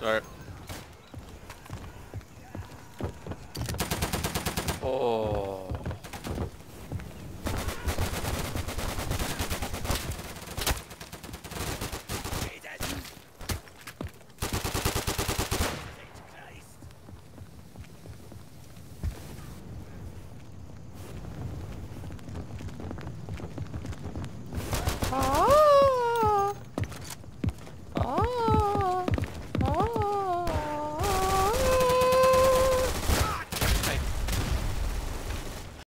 Sorry. Oh.